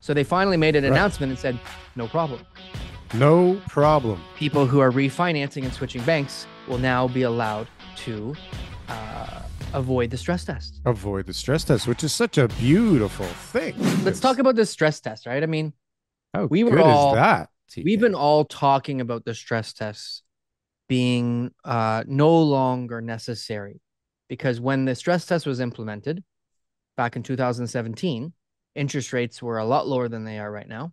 So they finally made an Right. announcement and said, no problem. No problem. People who are refinancing and switching banks will now be allowed to uh, avoid the stress test. Avoid the stress test, which is such a beautiful thing. Let's talk about the stress test, right? I mean, How we were all- that? we've been all talking about the stress tests being uh, no longer necessary because when the stress test was implemented back in 2017, interest rates were a lot lower than they are right now,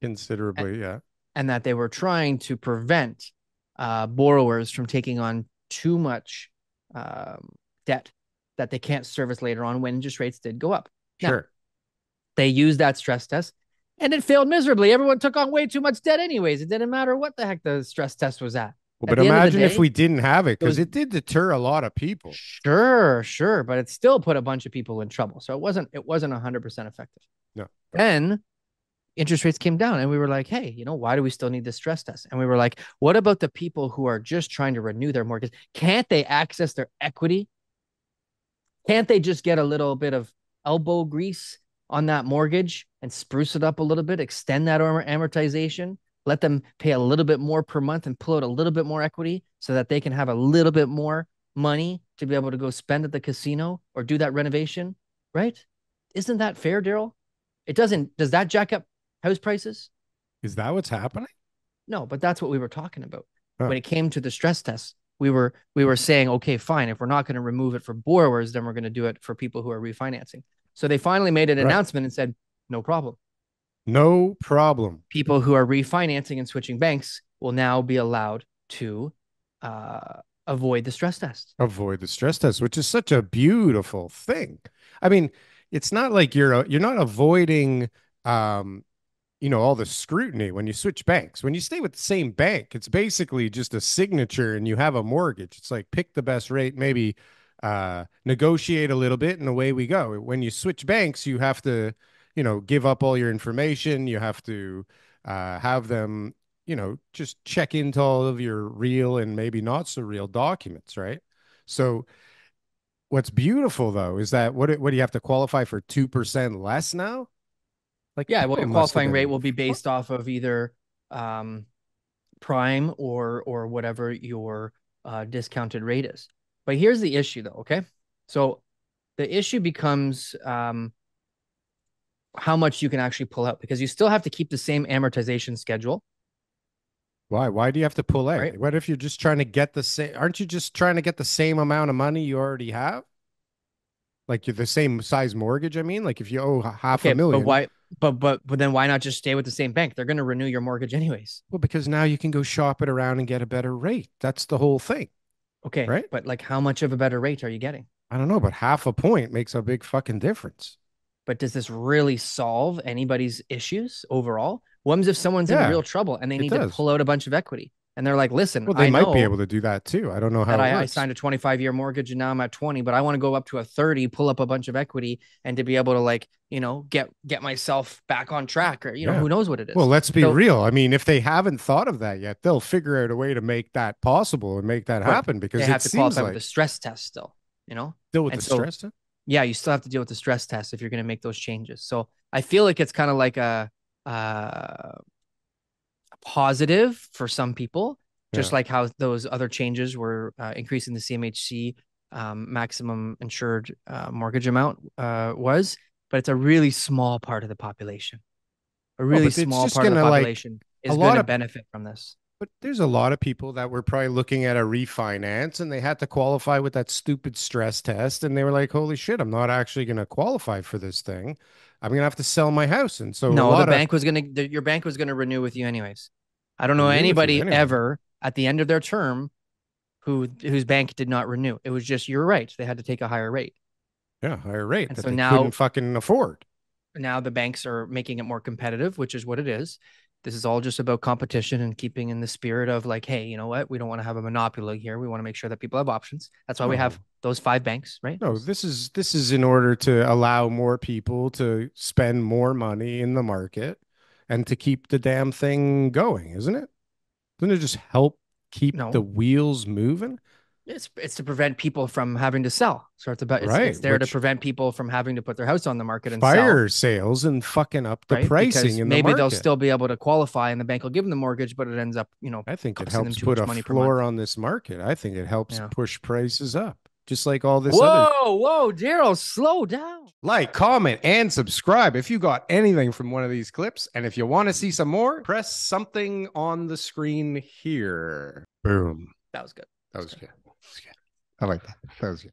considerably, yeah. and that they were trying to prevent uh, borrowers from taking on too much um, debt that they can't service later on when interest rates did go up. Now, Sure. They used that stress test and it failed miserably. Everyone took on way too much debt, anyways. It didn't matter what the heck the stress test was at. Well, but the end of the imagine if we didn't have it, because those- it did deter a lot of people. Sure, sure, but it still put a bunch of people in trouble. So it wasn't it wasn't 100% effective. No. Then interest rates came down and we were like, "Hey, you know, why do we still need this stress test?" And we were like, "What about the people who are just trying to renew their mortgage? Can't they access their equity? Can't they just get a little bit of elbow grease on that mortgage and spruce it up a little bit, extend that amortization, let them pay a little bit more per month and pull out a little bit more equity so that they can have a little bit more money to be able to go spend at the casino or do that renovation, right? Isn't that fair, Darryl? It doesn't. Does that jack up house prices? Is that what's happening? No, but that's what we were talking about. Huh. When it came to the stress test, we were we were saying, okay, fine. If we're not going to remove it for borrowers, then we're going to do it for people who are refinancing. So they finally made an Right. announcement and said, no problem. No problem. People who are refinancing and switching banks will now be allowed to uh, avoid the stress test. Avoid the stress test, which is such a beautiful thing. I mean, it's not like you're uh, you're not avoiding um you know all the scrutiny when you switch banks. When you stay with the same bank, it's basically just a signature and you have a mortgage. It's like pick the best rate, maybe uh negotiate a little bit and away we go. When you switch banks, you have to, you know, give up all your information, you have to uh have them, you know, just check into all of your real and maybe not so real documents, right? So what's beautiful though is that what what do you have to qualify for 2% less now? Like Yeah, well, your qualifying rate will be based off of either um, prime or or whatever your uh, discounted rate is. But here's the issue, though. Okay, so the issue becomes um, how much you can actually pull out because you still have to keep the same amortization schedule. Why? Why do you have to pull out? Right. What if you're just trying to get the same? Aren't you just trying to get the same amount of money you already have? Like you're the same size mortgage. I mean, like if you owe half Okay, a million. but why? But but but then why not just stay with the same bank? They're going to renew your mortgage anyways. Well, because now you can go shop it around and get a better rate. That's the whole thing. Okay, Right. But like, how much of a better rate are you getting? I don't know, but half a point makes a big fucking difference. But does this really solve anybody's issues overall? What happens if someone's Yeah, in real trouble and they need to pull out a bunch of equity and they're like, listen, Well, they I might be able to do that too. I don't know how I, I signed a 25 year mortgage and now I'm at 20, but I want to go up to a 30, pull up a bunch of equity and to be able to like, you know, get get myself back on track or you know, Yeah. who knows what it is. Well, let's be So- real. I mean, if they haven't thought of that yet, they'll figure out a way to make that possible and make that Right. happen because they have to qualify like with the stress test still, you know? still with and the so- stress. test? Yeah, you still have to deal with the stress test if you're going to make those changes. So I feel like it's kind of like a, uh, a positive for some people, just Yeah. like how those other changes were uh, increasing the CMHC um, maximum insured uh, mortgage amount uh, was, but it's a really small part of the population. A really but it's small part of the gonna, like, population is going to benefit from this. But there's a lot of people that were probably looking at a refinance and they had to qualify with that stupid stress test. And they were like, holy shit, I'm not actually going to qualify for this thing. I'm going to have to sell my house. And so, a no, the of- bank was going to your bank was going to renew with you anyways. I don't know Renew anybody anyway. ever at the end of their term who whose bank did not renew. It was just you're right. They had to take a higher rate. yeah, higher rate And that so they now- couldn't fucking afford. Now the banks are making it more competitive, which is what it is. This is all just about competition and keeping in the spirit of like, hey, you know what? We don't want to have a monopoly here. We want to make sure that people have options. That's why we have uh-huh. those five banks, right? No, this is this is in order to allow more people to spend more money in the market and to keep the damn thing going, isn't it? Doesn't it just help keep No. the wheels moving? It's it's to prevent people from having to sell. So it's about it's, Right, it's there to prevent people from having to put their house on the market and Fire sales and fucking up the sell. right? pricing Because in the maybe they'll still be able to qualify and the bank will give them the mortgage, but it ends up, you know, I think it helps too put a money floor on this market. I think it helps Yeah. push prices up, just like all this other. whoa, whoa, Darryl, slow down. Like, comment, and subscribe if you got anything from one of these clips. And if you want to see some more, press something on the screen here. Boom. That was good. That was good. That I like that. That was good.